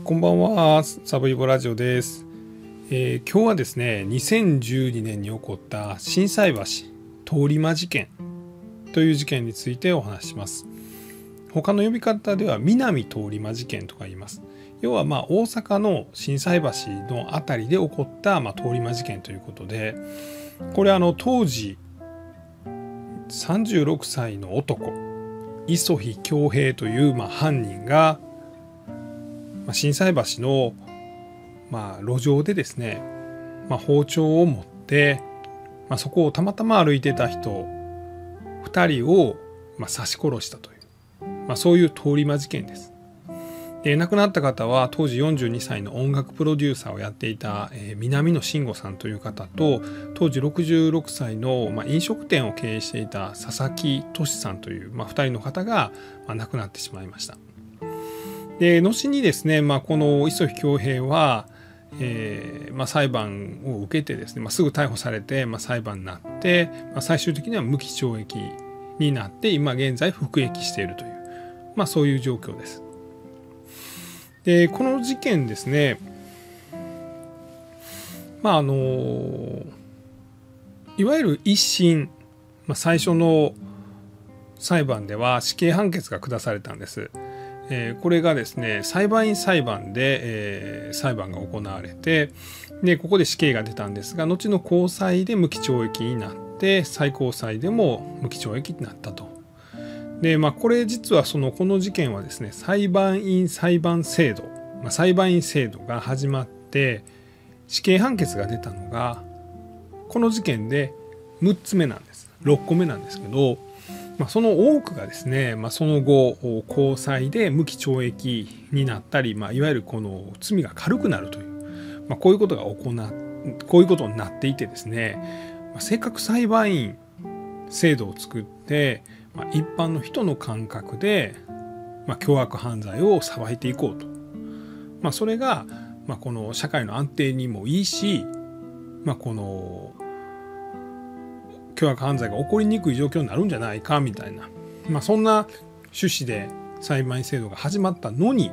こんばんは、サブイボラジオです、えー今日はですね、2012年に起こった心斎橋通り魔事件という事件についてお話します。他の呼び方では南通り魔事件とか言います。要はまあ大阪の心斎橋のあたりで起こったまあ通り魔事件ということで、これあの当時36歳の男磯日恭平というまあ犯人がまあ心斎橋の、まあ、路上でですね、まあ、包丁を持って、まあ、そこをたまたま歩いてた人2人を、まあ、刺し殺したという、まあ、そういう通り魔事件です。で亡くなった方は当時42歳の音楽プロデューサーをやっていた、えー南野慎吾さんという方と当時66歳の、まあ、飲食店を経営していた佐々木俊さんという、まあ、2人の方が、まあ、亡くなってしまいました。で後にですね、まあ、この磯日恭平は、えーまあ、裁判を受けてですね、まあ、すぐ逮捕されて、まあ、裁判になって、まあ、最終的には無期懲役になって今現在服役しているという、まあ、そういう状況です。でこの事件ですねまああのいわゆる一審、まあ、最初の裁判では死刑判決が下されたんです。えーこれがですね裁判員裁判で、えー裁判が行われてでここで死刑が出たんですが後の高裁で無期懲役になって最高裁でも無期懲役になったと。でまあこれ実はそのこの事件はですね裁判員裁判制度、まあ、裁判員制度が始まって死刑判決が出たのがこの事件で6つ目なんです6個目なんですけど、まあ、その多くがですね、まあ、その後高裁で無期懲役になったり、まあ、いわゆるこの罪が軽くなるという、まあ、こういうことが行こういうことになっていてですね、まあ、せっかく裁判員制度を作って、まあ、一般の人の感覚で、まあ、凶悪犯罪を裁いていこうと、まあ、それが、まあ、この社会の安定にもいいし、まあ、この凶悪犯罪が起こりにくい状況になるんじゃないかみたいな、まあ、そんな趣旨で裁判員制度が始まったのに、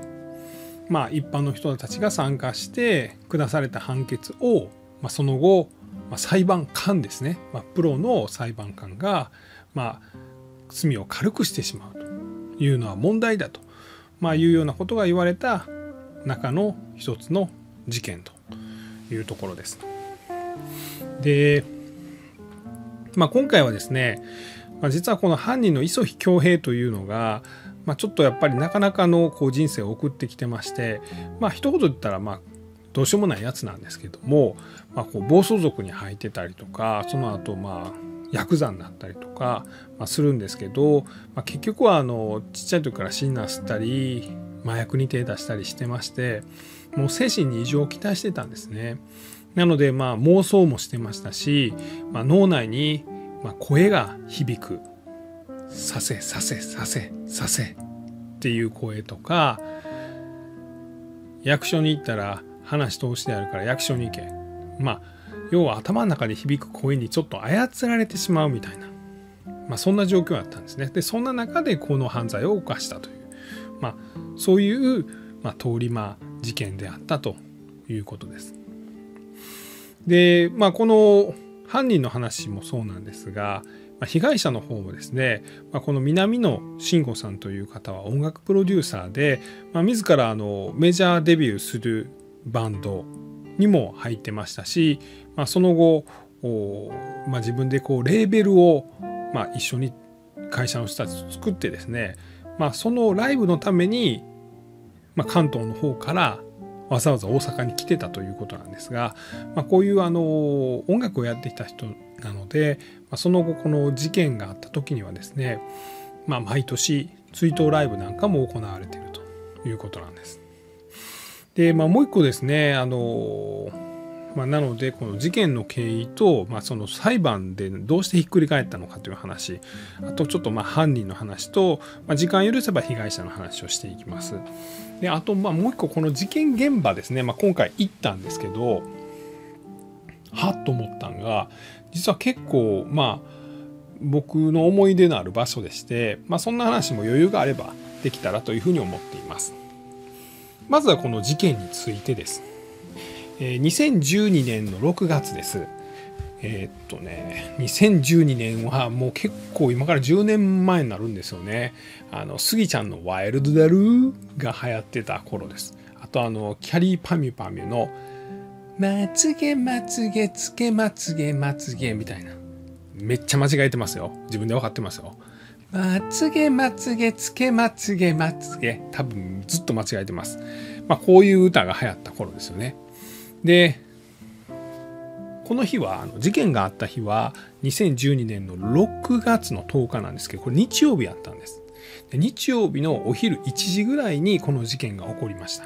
まあ、一般の人たちが参加して下された判決を、まあ、その後、まあ、裁判官ですね、まあ、プロの裁判官が、まあ、罪を軽くしてしまうというのは問題だと、まあ、いうようなことが言われた中の一つの事件というところです。で、まあ、今回はですね、まあ、実はこの犯人の磯日恭平というのが、まあ、ちょっとやっぱりなかなかのこう人生を送ってきてましてまあ一言言ったらまあどうしようもないやつなんですけども、まあ、こう暴走族に入ってたりとかその後まあヤクザになったりとか、まあ、するんですけど、まあ、結局はあのちっちゃい時からシンナー吸ったり麻薬に手出したりしてましてもう精神に異常をきたしてたんですね。なのでまあ妄想もしてましたし、まあ、脳内にまあ声が響く「させさせさせさせ」っていう声とか役所に行ったら話通しであるから役所に行けまあ要は頭の中で響く声にちょっと操られてしまうみたいな、まあ、そんな状況だったんですね。でそんな中でこの犯罪を犯したという、まあ、そういう、まあ、通り魔事件であったということです。でまあこの犯人の話もそうなんですが、まあ、被害者の方もですね、まあ、この南野慎吾さんという方は音楽プロデューサーで、まあ、自らあのメジャーデビューするバンドにも入ってましたし、まあ、その後、おまあ、自分でこうレーベルを、まあ、一緒に会社の人たちと作ってですね、まあ、そのライブのために、まあ、関東の方からわざわざ大阪に来てたということなんですが、まあ、こういうあの音楽をやってきた人なので、まあ、その後この事件があった時にはですね、まあ、毎年追悼ライブなんかも行われているということなんです。で、まあ、もう一個ですねあの、まあ、なのでこの事件の経緯と、まあ、その裁判でどうしてひっくり返ったのかという話あとちょっとまあ犯人の話と、まあ、時間許せば被害者の話をしていきます。であとまあもう一個この事件現場ですね、まあ、今回行ったんですけどはっと思ったんが実は結構まあ僕の思い出のある場所でして、まあ、そんな話も余裕があればできたらというふうに思っています。まずはこの事件についてです。2012年の6月です。えー、っとね、2012年はもう結構今から10年前になるんですよね。あの、スギちゃんのワイルドダルーが流行ってた頃です。あとあの、キャリーパミュパミュの、まつげまつげつけまつげまつげみたいな。めっちゃ間違えてますよ。自分で分かってますよ。まつげまつげつけまつげまつげ。多分ずっと間違えてます。まあこういう歌が流行った頃ですよね。で、この日は、あの事件があった日は2012年の6月の10日なんですけど、これ日曜日やったんです。で日曜日のお昼1時ぐらいにこの事件が起こりました。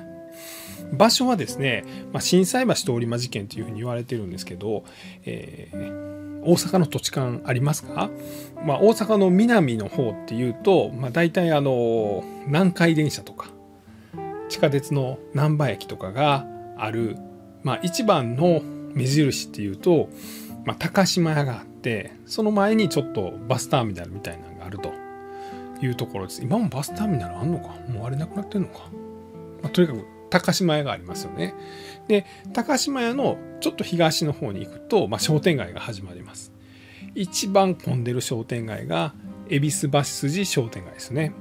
場所はですね、まあ、震災橋通り魔事件というふうに言われてるんですけど、えー、大阪の土地勘ありますか、まあ、大阪の南の方っていうと、まあ、大体あの南海電車とか地下鉄の難波駅とかがある、まあ、一番の目印っていうと、まあ、高島屋があってその前にちょっとバスターミナルみたいなのがあるというところです今もバスターミナルあんのか？もうあれなくなってんのか、まあ、とにかく高島屋がありますよね。で、高島屋のちょっと東の方に行くと、まあ、商店街が始まります。一番混んでる商店街が、恵比寿橋筋商店街ですね。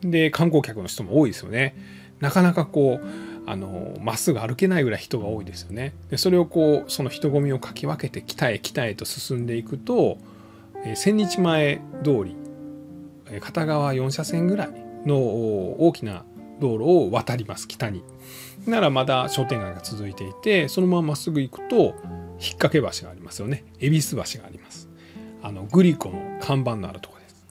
で、観光客の人も多いですよね。なかなかこう、あの、まっすぐ歩けないぐらい人が多いですよね。で、それをこう、その人混みをかき分けて北へ北へと進んでいくと、え千日前通り、片側4車線ぐらいの大きな道路を渡ります北に。ならまだ商店街が続いていてそのまままっすぐ行くと引っ掛け橋がありますよね。恵比寿橋があります。あのグリコの看板のあるとこです。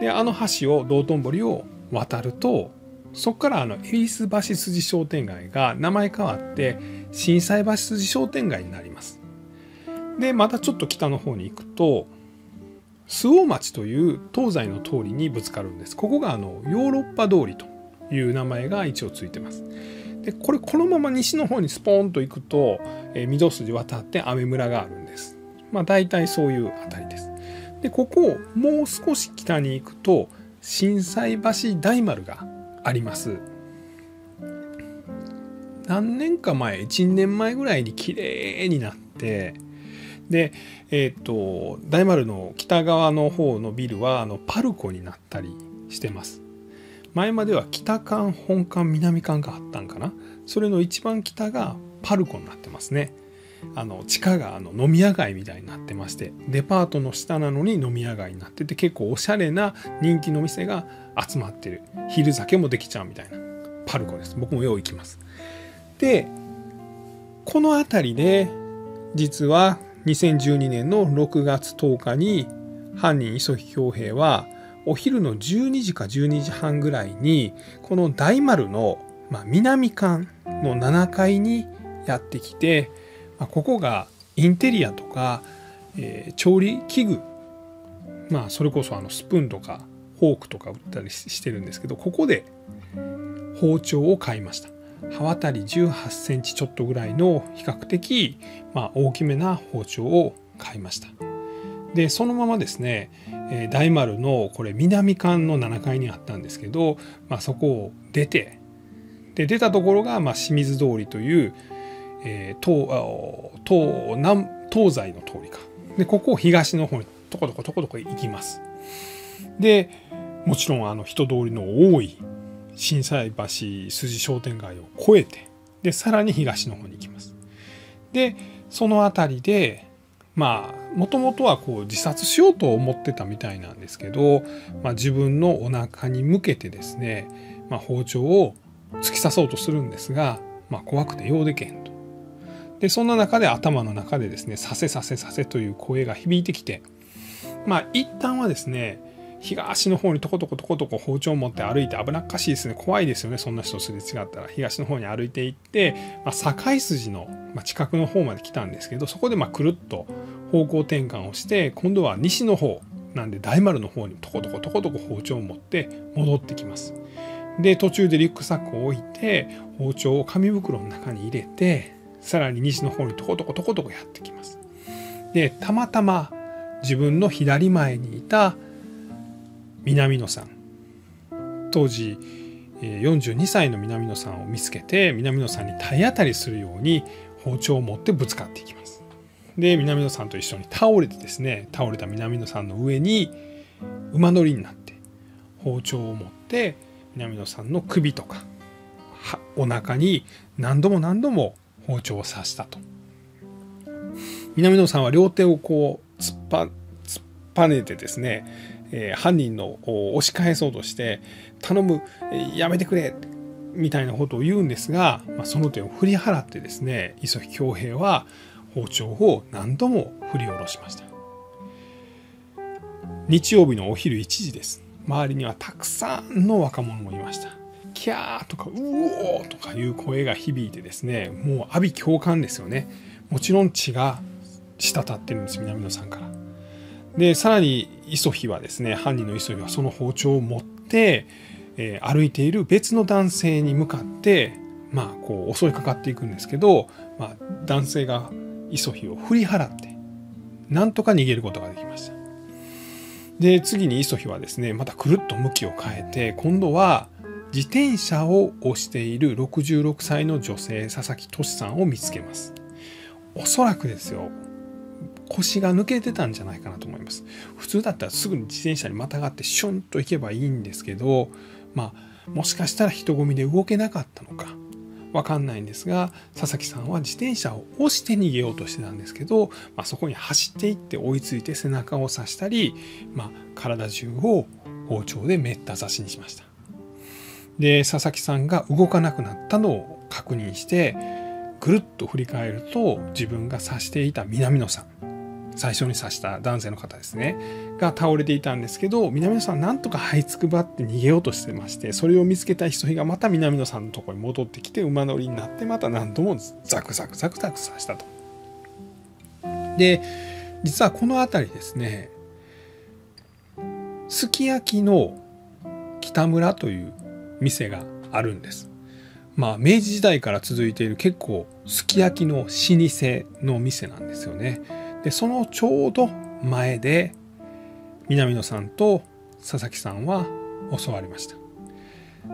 であの橋を道頓堀を渡るとそこからあの恵比寿橋筋商店街が名前変わって震災橋筋商店街になりますでまたちょっと北の方に行くと周防町という東西の通りにぶつかるんですここがあのヨーロッパ通りという名前が一応ついてます。でこれこのまま西の方にスポーンと行くと、えー、御堂筋渡って雨村があるんです。まあ大体そういうあたりです。でここをもう少し北に行くと心斎橋大丸があります。何年か前1年前ぐらいに綺麗になってでえっ、ー、と大丸の北側の方のビルはあのパルコになったりしてます。前までは北館本館南館があったんかなそれの一番北がパルコになってますねあの地下があの飲み屋街みたいになってましてデパートの下なのに飲み屋街になってて結構おしゃれな人気の店が集まってる。昼酒もできちゃうみたいな。パルコです。僕もよう行きます。でこの辺りで実は2012年の6月10日に犯人磯木恭平はお昼の12時か12時半ぐらいにこの大丸の、まあ、南館の7階にやってきて、まあ、ここがインテリアとか、えー、調理器具まあそれこそあのスプーンとかフォークとか売ったりしてるんですけどここで包丁を買いました。刃渡り18センチちょっとぐらいの比較的、まあ、大きめな包丁を買いました。でそのままですねえ大丸のこれ南館の7階にあったんですけど、まあ、そこを出てで出たところが、まあ、清水通りという、えー、東東南東西の通りか。でここを東の方にとことことことこ行きます。でもちろんあの人通りの多い心斎橋筋商店街を越えてでさらに東の方に行きます。でその辺りでまあもともとはこう自殺しようと思ってたみたいなんですけど、まあ、自分のお腹に向けてですね、まあ、包丁を突き刺そうとするんですが、まあ、怖くてようでけんと。でそんな中で頭の中でですね「させさせさせ」という声が響いてきてまあ一旦はですね東の方にとことことことこ包丁を持って歩いて危なっかしいですね怖いですよねそんな人すれ違ったら東の方に歩いていって、まあ、境筋の近くの方まで来たんですけどそこでまあくるっと方向転換をして今度は西の方なんで大丸の方にとことことことこ包丁を持って戻ってきます。で途中でリュックサックを置いて包丁を紙袋の中に入れてさらに西の方にとことことことこやってきます。でたまたま自分の左前にいた南野さん当時、42歳の南野さんを見つけて南野さんに体当たりするように包丁を持ってぶつかっていきますで南野さんと一緒に倒れてですね倒れた南野さんの上に馬乗りになって包丁を持って南野さんの首とかお腹に何度も何度も包丁を刺したと。南野さんは両手をこう突っぱ突っぱねてですね、えー、犯人の押し返そうとして頼む、やめてくれみたいなことを言うんですが、まあ、その手を振り払ってですね磯木恭平は包丁を何度も振り下ろしました。日曜日のお昼1時です。周りにはたくさんの若者もいました。キャーとかうおーとかいう声が響いてですねもう阿鼻共感ですよね。もちろん血が滴ってるんです南野さんから。でさらに磯日はですね犯人の磯日はその包丁を持って、えー、歩いている別の男性に向かってまあこう襲いかかっていくんですけど、まあ、男性が磯日を振り払ってなんとか逃げることができました。で次に磯日はですねまたくるっと向きを変えて今度は自転車を押している66歳の女性佐々木俊さんを見つけます。おそらくですよ。腰が抜けてたんじゃないかなと思います。普通だったらすぐに自転車にまたがってシュンと行けばいいんですけどまあもしかしたら人混みで動けなかったのか。わかんないんですが佐々木さんは自転車を押して逃げようとしてたんですけど、まあ、そこに走っていって追いついて背中を刺したり、まあ、体中を包丁でめった刺しにしました。で佐々木さんが動かなくなったのを確認してぐるっと振り返ると自分が刺していた南野さん最初に刺した男性の方ですねが倒れていたんですけど南野さんなんとか這いつくばって逃げようとしてましてそれを見つけた人がまた南野さんのとこに戻ってきて馬乗りになってまた何度もザクザクザクザク刺したと。で実はこの辺りですねすき焼きの北村という店があるんです。まあ明治時代から続いている結構すき焼きの老舗の店なんですよね。でそのちょうど前で南野さんと佐々木さんは襲われました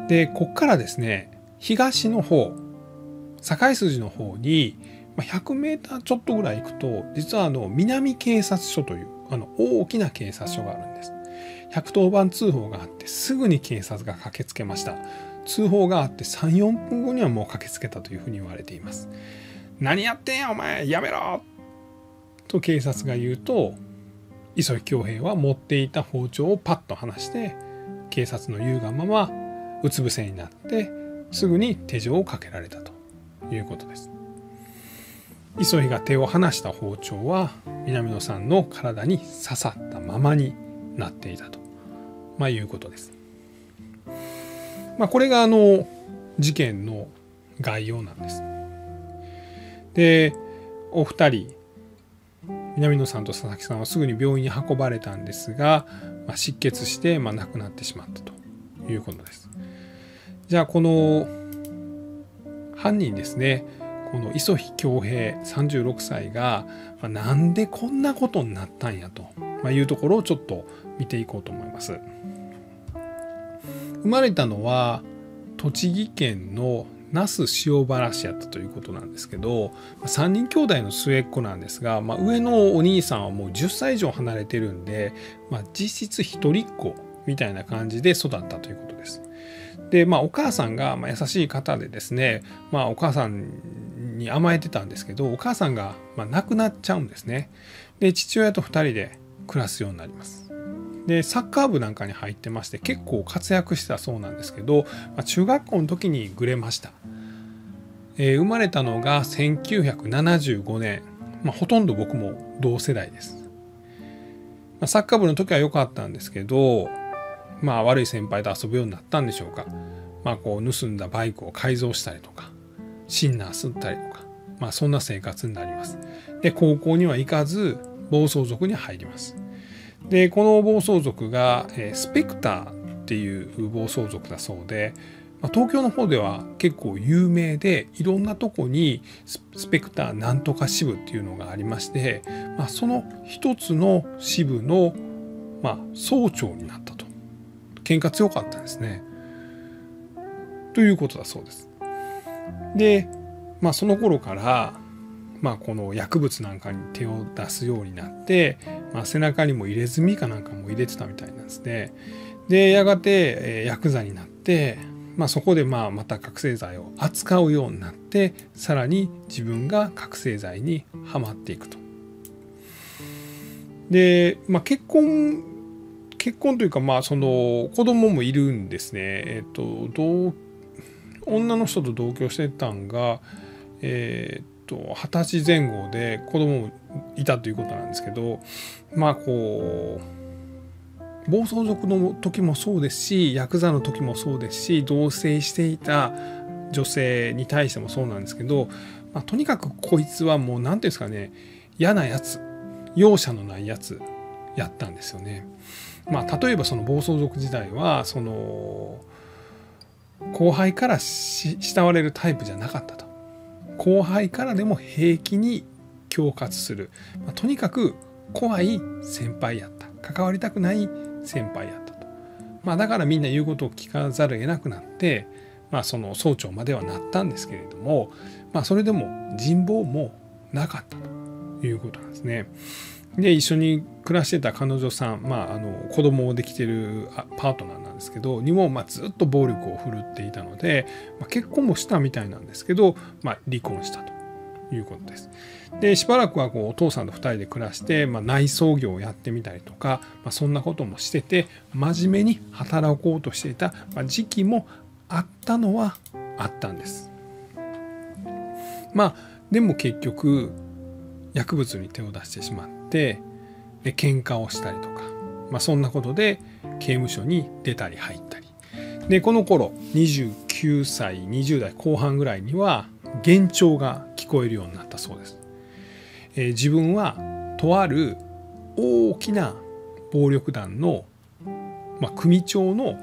でこっからですね東の方境筋の方に100メーターちょっとぐらい行くと実はあの南警察署というあの大きな警察署があるんです110番通報があってすぐに警察が駆けつけました。通報があって34分後にはもう駆けつけたというふうに言われています。何やってんやお前やめろ！と警察が言うと磯木恭平は持っていた包丁をパッと離して警察の言うがままうつ伏せになってすぐに手錠をかけられたということです。磯木が手を離した包丁は南野さんの体に刺さったままになっていたと、まあ、いうことです。まあ、これがあの事件の概要なんです。でお二人南野さんと佐々木さんはすぐに病院に運ばれたんですが、まあ、失血して、まあ、亡くなってしまったということです。じゃあこの犯人ですねこの磯日恭平36歳が、まあ、なんでこんなことになったんやと、まあ、いうところをちょっと見ていこうと思います。生まれたのは栃木県の那須塩原市やったということなんですけど3人兄弟の末っ子なんですが、まあ、上のお兄さんはもう10歳以上離れてるんで、まあ、実質一人っ子みたいな感じで育ったということです。でまあお母さんがま優しい方でですね、まあ、お母さんに甘えてたんですけどお母さんがま亡くなっちゃうんですね。で父親と2人で暮らすようになります。でサッカー部なんかに入ってまして結構活躍してたそうなんですけど、まあ、中学校の時にぐれました、えー、生まれたのが1975年、まあ、ほとんど僕も同世代です、まあ、サッカー部の時は良かったんですけどまあ悪い先輩と遊ぶようになったんでしょうか。まあこう盗んだバイクを改造したりとかシンナー吸ったりとかまあそんな生活になります。で高校には行かず暴走族に入ります。でこの暴走族が、えスペクターっていう暴走族だそうで、ま東京の方では結構有名でいろんなとこにスペクターなんとか支部っていうのがありまして、まあ、その一つの支部の、まあ、総長になったと喧嘩強かったですねということだそうです。で、まあ、その頃から、まあ、この薬物なんかに手を出すようになって、まあ、背中にも入れ墨かなんかも入れてたみたいなんですね。でやがて、えー、ヤクザになって、まあ、そこでまあまた覚醒剤を扱うようになってさらに自分が覚醒剤にはまっていくと。で、まあ、結婚結婚というかまあその子供もいるんですね。えっ、と同女の人と同居してたんがえっ、と二十歳前後で子供もいたということなんですけどまあこう暴走族の時もそうですしヤクザの時もそうですし同棲していた女性に対してもそうなんですけど、まあ、とにかくこいつはもう何て言うんですかね嫌なやつ容赦のないやつやったんですよね。まあ、例えばその暴走族時代はその後輩から慕われるタイプじゃなかったと後輩からでも平気に恐喝する、まあ、とにかく怖い先輩やった関わりたくない先輩やったと。まあ、だからみんな言うことを聞かざるを得なくなって、まあ、その総長まではなったんですけれども、まあ、それでも人望もなかったということなんですね。で一緒に暮らしてた彼女さん、まあ、あの子供をできてるパートナーなんですけどにも、ま、ずっと暴力を振るっていたので、まあ、結婚もしたみたいなんですけど、まあ、離婚したということです。でしばらくはこうお父さんと2人で暮らして、まあ、内装業をやってみたりとか、まあ、そんなこともしてて真面目に働こうとしていた時期もあったのはあったんです。まあでも結局薬物に手を出してしまってで喧嘩をしたりとか、まあ、そんなことで刑務所に出たり入ったり。でこの頃29歳20代後半ぐらいには幻聴が聞こえるようになったそうです。えー、自分はとある大きな暴力団の、まあ、組長の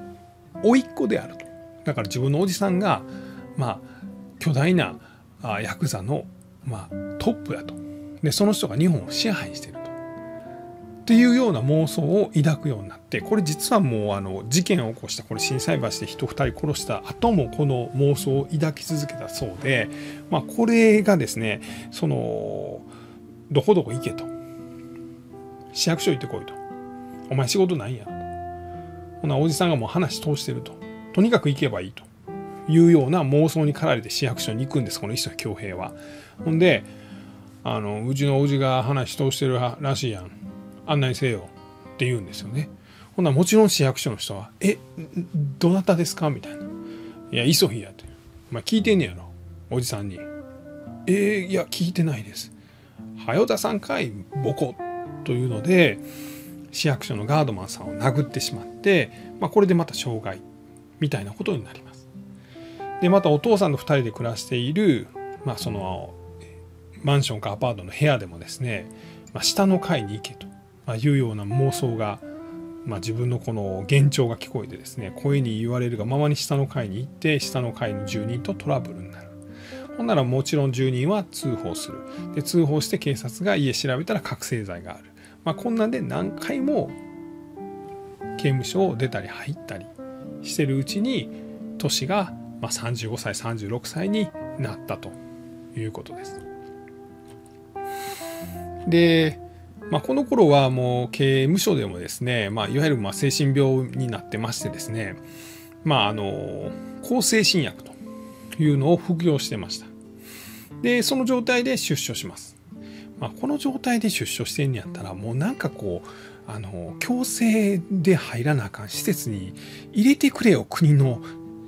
甥っ子であると。だから自分のおじさんが、まあ、巨大なあヤクザの、まあ、トップだと。でその人が日本を支配している。っていうような妄想を抱くようになってこれ実はもうあの事件を起こしたこれ心斎橋で人2人殺した後もこの妄想を抱き続けたそうで、まあ、これがですねそのどこどこ行けと。市役所行ってこいと。お前仕事ないやと。ほな、おじさんがもう話通してると。とにかく行けばいいというような妄想に駆られて市役所に行くんです、この石崎恭平は。ほんで、あの、うちのおじが話通してるらしいやん。案内せよって言うんですよね。ほんなもちろん市役所の人は、え、どなたですか？みたいな。いや、磯日やって。お前聞いてんねやろ。おじさんに。えー、いや、聞いてないです。はよ出さんかいボコというので市役所のガードマンさんを殴ってしまって、まあ、これでまた傷害みたいなことになります。でまたお父さんと2人で暮らしている、まあ、そのマンションかアパートの部屋でもですね、まあ、下の階に行けとまいうような妄想が、まあ、自分のこの幻聴が聞こえてですね声に言われるがままに下の階に行って下の階の住人とトラブルになる。ほんならもちろん住人は通報する。で通報して警察が家調べたら覚醒剤がある。まあ、こんなんで何回も刑務所を出たり入ったりしてるうちに年がま35歳36歳になったということです。で、まあ、この頃はもう刑務所でもですね、まあ、いわゆるま精神病になってましてですね、まあ、あの向精神薬というのを服用してました。で、その状態で出所します。まあ、この状態で出所してんやったら、もうなんかこう、あの、強制で入らなあかん施設に入れてくれよ、国の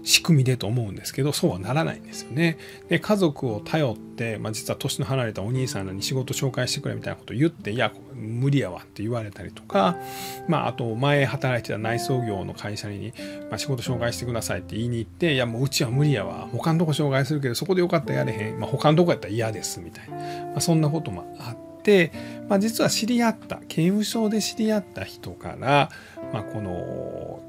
仕組みでと思うんですけどそうはならないんですよね。で家族を頼って、まあ、実は年の離れたお兄さんらに仕事紹介してくれみたいなことを言っていや無理やわって言われたりとか、まあ、あと前働いてた内装業の会社に、まあ、仕事紹介してくださいって言いに行っていやもううちは無理やわ他のとこ紹介するけどそこでよかったらやれへん、まあ、他のとこやったら嫌ですみたいな、まあ、そんなこともあって。まあ、実は知り合った刑務所で知り合った人から、まあ、この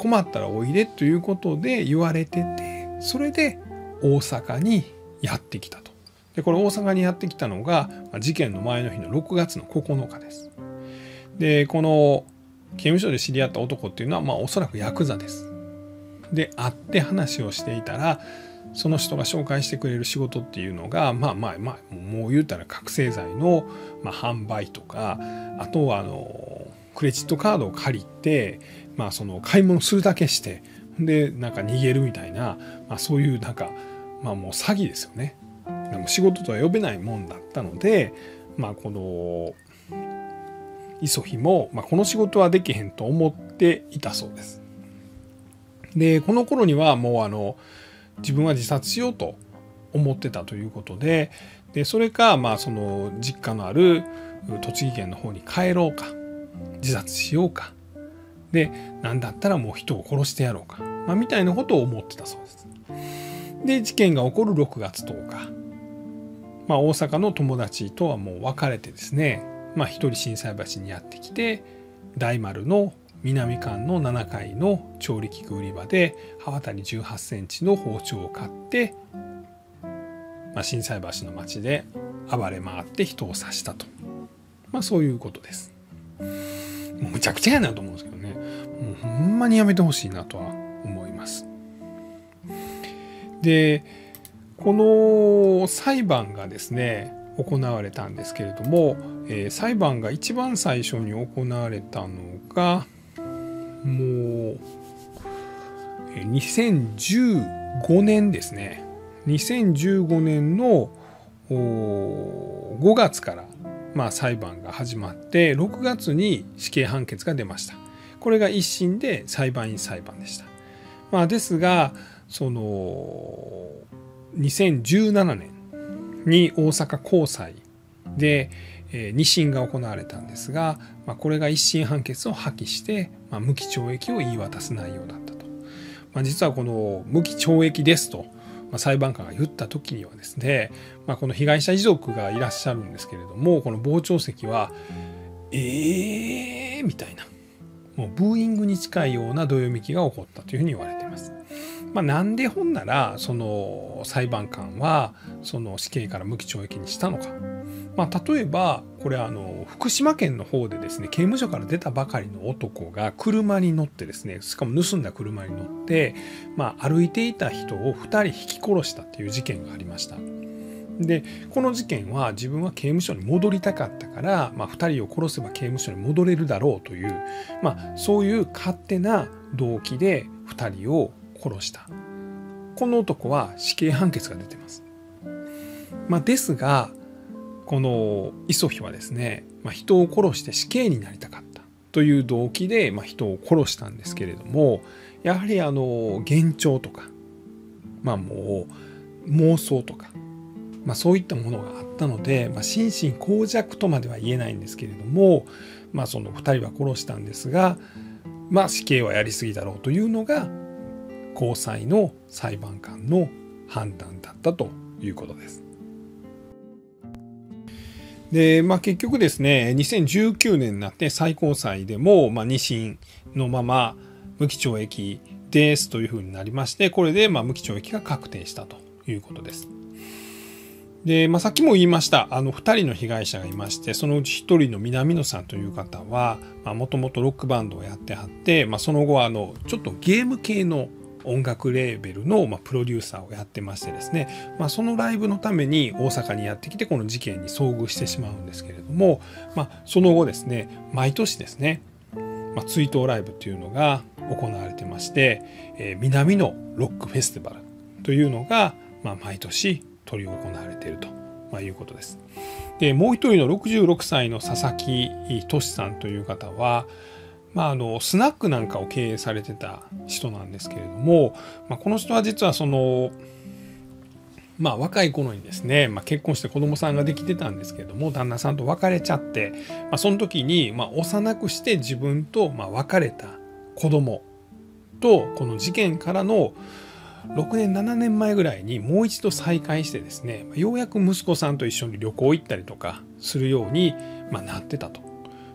困ったらおいでということで言われててそれで大阪にやってきたと。でこれ大阪にやってきたのが事件の前の日の6月の9日です。でこの刑務所で知り合った男っていうのはまあおそらくヤクザです。で会って話をしていたらその人が紹介してくれる仕事っていうのがまあまあまあもう言うたら覚醒剤の、ま、販売とかあとはあのクレジットカードを借りて、まあ、その買い物するだけしてでなんか逃げるみたいな、まあ、そういうなんか、まあ、もう詐欺ですよね。でも仕事とは呼べないもんだったので、まあ、この磯日も、まあ、この仕事はできへんと思っていたそうです。でこの頃にはもうあの自分は自殺しようと思ってたということででそれかまあその実家のある栃木県の方に帰ろうか自殺しようかで何だったらもう人を殺してやろうか、まあ、みたいなことを思ってたそうです。で事件が起こる6月10日、まあ、大阪の友達とはもう別れてですね、まあ、一人心斎橋にやってきて大丸の南館の7階の調理器具売り場で刃渡り18センチの包丁を買って、まあ、心斎橋の町で暴れ回って人を刺したと、まあ、そういうことです。むちゃくちゃやなと思うんですけどもうほんまにやめてほしいなとは思います。でこの裁判がですね行われたんですけれども、えー、裁判が一番最初に行われたのがもう2015年ですね2015年の5月からまあ裁判が始まって6月に死刑判決が出ましたこれが一審で裁判員裁判でしたまあですがその2017年に大阪高裁で2審が行われたんですが、まあ、これが1審判決を破棄して、まあ、無期懲役を言い渡す内容だったと。まあ、実はこの無期懲役ですと、まあ、裁判官が言った時にはですね、まあ、この被害者遺族がいらっしゃるんですけれどもこの傍聴席は「えー」みたいなもうブーイングに近いようなどよめきが起こったというふうに言われています。まあ、なんでほんならその裁判官はその死刑から無期懲役にしたのかまあ、例えばこれあの福島県の方でですね刑務所から出たばかりの男が車に乗ってですねしかも盗んだ車に乗って、まあ、歩いていた人を2人引き殺したっていう事件がありました。でこの事件は自分は刑務所に戻りたかったから、まあ、2人を殺せば刑務所に戻れるだろうという、まあ、そういう勝手な動機で2人を殺したこの男は死刑判決が出てます。まあ、ですがこのイソヒはですね、まあ、人を殺して死刑になりたかったという動機で、まあ、人を殺したんですけれどもやはりあの幻聴とかまあもう妄想とか、まあ、そういったものがあったので、まあ、心神耗弱とまでは言えないんですけれども、まあ、その2人は殺したんですが、まあ、死刑はやりすぎだろうというのが高裁の裁判官の判断だったということです。で、まあ、結局ですね2019年になって最高裁でも、まあ、2審のまま無期懲役ですというふうになりましてこれでまあ無期懲役が確定したということです。で、まあ、さっきも言いましたあの2人の被害者がいましてそのうち1人の南野さんという方はもともとロックバンドをやってはって、まあ、その後はあのちょっとゲーム系の音楽レーベルの、まプロデューサーをやってましてですね、まあ、そのライブのために大阪にやってきてこの事件に遭遇してしまうんですけれども、まあ、その後ですね毎年ですね、まあ、追悼ライブというのが行われてまして、えー、南のロックフェスティバルというのが、まあ、毎年執り行われていると、まあ、いうことです。でもう一人の66歳の佐々木俊さんという方は、まあ、あのスナックなんかを経営されてた人なんですけれども、まあ、この人は実はその、まあ、若い頃にですね、まあ、結婚して子供さんができてたんですけれども旦那さんと別れちゃって、まあ、その時に、まあ、幼くして自分と、まあ、別れた子供とこの事件からの6年7年前ぐらいにもう一度再会してですねようやく息子さんと一緒に旅行行ったりとかするように、まあ、なってたと。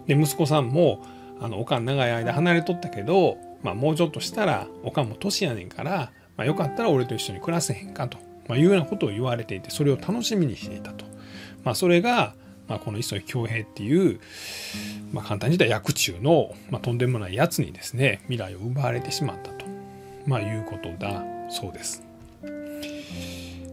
で息子さんもあのおかん長い間離れとったけど、まあ、もうちょっとしたらおかんも年やねんから、まあ、よかったら俺と一緒に暮らせへんかと、まあ、いうようなことを言われていてそれを楽しみにしていたと、まあ、それが、まあ、この磯井恭平っていう、まあ、簡単に言ったら薬中の、まあ、とんでもないやつにですね未来を奪われてしまったと、まあいうことだそうです。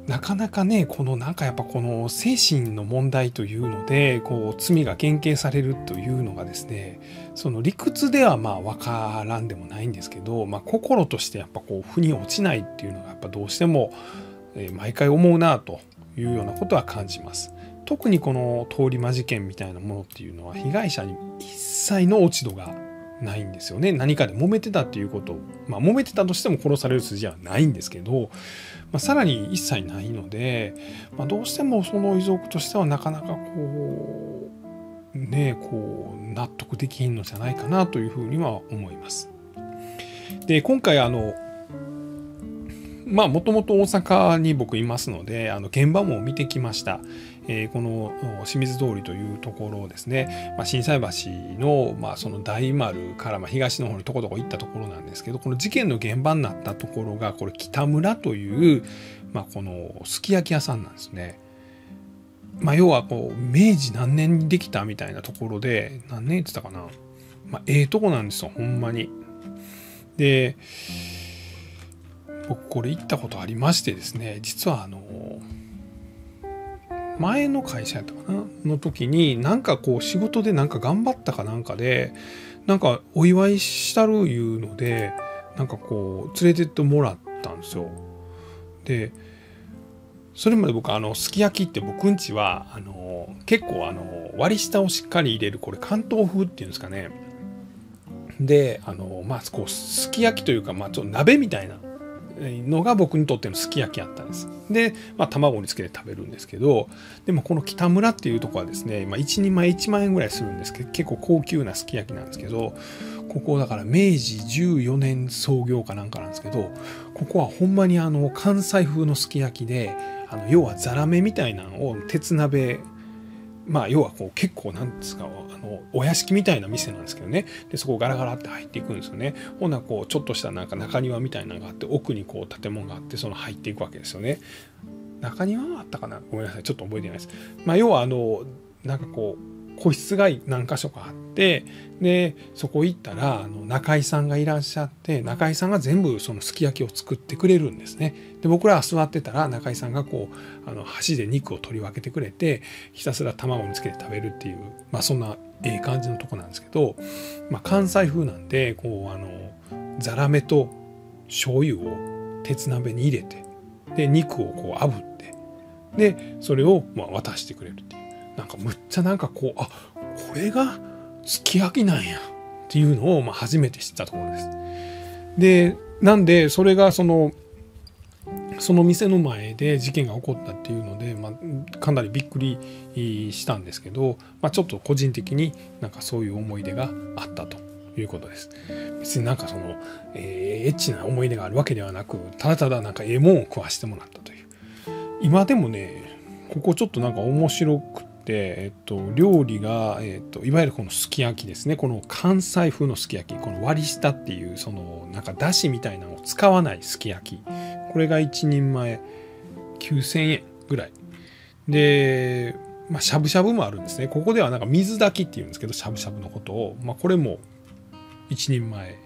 なかなかねこのなんかやっぱこの精神の問題というのでこう罪が減刑されるというのがですねその理屈ではまあ分からんでもないんですけど、まあ、心としてやっぱこう腑に落ちないっていうのがやっぱどうしても毎回思うなというようなことは感じます。特にこの通り魔事件みたいなものっていうのは被害者に一切の落ち度がないんですよね何かで揉めてたっていうことまあ揉めてたとしても殺される筋はないんですけど、まあ、さらに一切ないので、まあ、どうしてもその遺族としてはなかなかこうねこう納得できんのじゃないかなというふうには思います。で今回あのまあもともと大阪に僕いますのであの現場も見てきました。えー、この清水通りというところをですね、まあ、心斎橋の,、まあその大丸からまあ東の方にとことこ行ったところなんですけどこの事件の現場になったところがこれ北村という、まあ、このすき焼き屋さんなんですね。まあ、要はこう明治何年にできたみたいなところで何年言ってたかな、まあ、ええとこなんですよほんまに。で僕これ行ったことありましてですね実はあの前の会社やったかな？の時になんかこう仕事でなんか頑張ったかなんかでなんかお祝いしたるいうのでなんかこう連れてってもらったんですよ。でそれまで僕あのすき焼きって僕んちはあの結構あの割り下をしっかり入れるこれ関東風っていうんですかねであのまあこうすき焼きというかまあちょっと鍋みたいなのが僕にとってのすき焼きやったんです。で、まあ、卵につけて食べるんですけどでもこの北村っていうとこはですね、まあ、1人前1万円ぐらいするんですけど結構高級なすき焼きなんですけどここだから明治14年創業かなんかなんですけどここはほんまにあの関西風のすき焼きであの要はザラメみたいなのを鉄鍋まあ要はこう結構なんですかのお屋敷みたいな店なんですけどね。でそこをガラガラって入っていくんですよね。ほなこうちょっとしたなんか中庭みたいなのがあって奥にこう建物があってその入っていくわけですよね。中庭はあったかな？ごめんなさい。ちょっと覚えてないです。まあ要はあのなんかこう個室が何箇所かあってでそこ行ったらあの中井さんがいらっしゃって中井さんが全部そのすき焼きを作ってくれるんですね。で僕らは座ってたら中井さんがこうあの箸で肉を取り分けてくれてひたすら卵につけて食べるっていう、まあ、そんなええ感じのとこなんですけど、まあ、関西風なんでこうあのザラメと醤油を鉄鍋に入れてで肉をこう炙ってでそれをまあ渡してくれるっていう。なんかむっちゃなんかこうあこれがすき焼きなんやっていうのをまあ初めて知ったところです。でなんでそれがそのその店の前で事件が起こったっていうので、まあ、かなりびっくりしたんですけど、まあ、ちょっと個人的になんかそういう思い出があったということです。別になんかその、えー、エッチな思い出があるわけではなくただただなんかええもんを食わしてもらったという今でもねここちょっとなんか面白くえっと、料理が、えっと、いわゆるこのすき焼きですね。この関西風のすき焼き。この割り下っていうそのなんかだしみたいなのを使わないすき焼き。これが1人前9000円ぐらい。で、まあ、しゃぶしゃぶもあるんですね。ここではなんか水炊きっていうんですけどしゃぶしゃぶのことを、まあ、これも1人前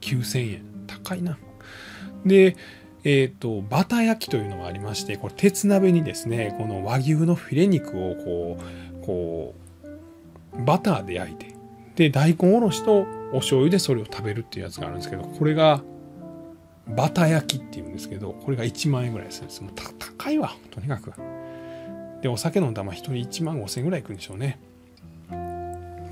9000円。高いな。でえーと、バター焼きというのがありましてこれ鉄鍋にですねこの和牛のフィレ肉をこうこうバターで焼いてで大根おろしとお醤油でそれを食べるっていうやつがあるんですけどこれがバター焼きっていうんですけどこれが1万円ぐらいするんです。もう高いわとにかく。でお酒飲んだらまあ1人1万5千円ぐらいいくんでしょうね。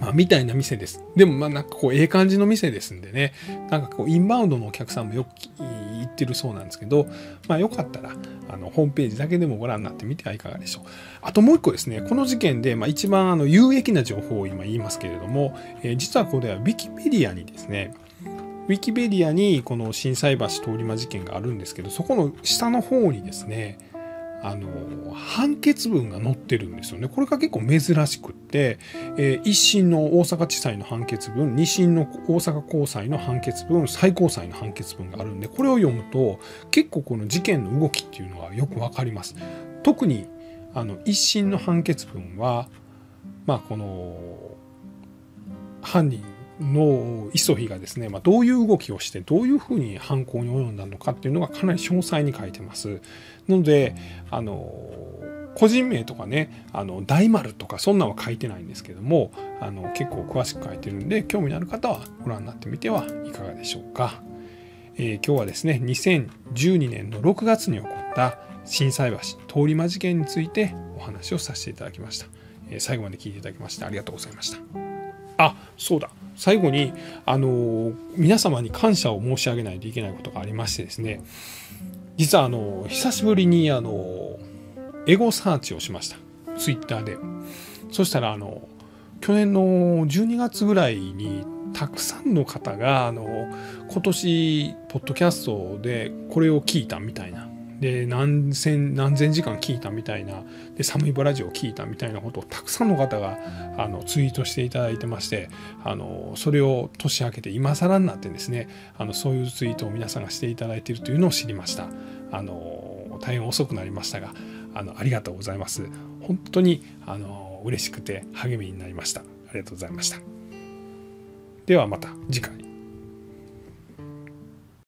まあ、みたいな店です。でも、まあ、なんかこう、ええ感じの店ですんでね、なんかこう、インバウンドのお客さんもよく行ってるそうなんですけど、まあ、よかったら、あの、ホームページだけでもご覧になってみてはいかがでしょう。あともう一個ですね、この事件で、まあ、一番あの有益な情報を今言いますけれども、えー、実はこれはウィキペディアにですね、ウィキペディアにこの心斎橋通り魔事件があるんですけど、そこの下の方にですね、あの判決文が載ってるんですよね。これが結構珍しくって、えー、一審の大阪地裁の判決文二審の大阪高裁の判決文最高裁の判決文があるんでこれを読むと結構この事件の動きっていうのはよくわかります。特にあの一審の判決文はまあこの犯人のイソヒがですね、まあ、どういう動きをしてどういうふうに犯行に及んだのかっていうのがかなり詳細に書いてます。なのであの個人名とかねあの大丸とかそんなんは書いてないんですけどもあの結構詳しく書いてるんで興味のある方はご覧になってみてはいかがでしょうか。えー、今日はですね2012年の6月に起こった心斎橋通り魔事件についてお話をさせていただきました。え最後まで聞いていただきましてありがとうございました。あそうだ最後にあの皆様に感謝を申し上げないといけないことがありましてですね。実はあの久しぶりにあのエゴサーチをしました。ツイッターで。そしたらあの去年の12月ぐらいにたくさんの方があの今年ポッドキャストでこれを聞いたみたいなで何千何千時間聞いたみたいなで寒いブラジオを聞いたみたいなことをたくさんの方があのツイートしていただいてましてあのそれを年明けて今更になってですねあのそういうツイートを皆さんがしていただいているというのを知りました。あの大変遅くなりましたがあのありがとうございます。本当にあの嬉しくて励みになりました。ありがとうございました。ではまた次回。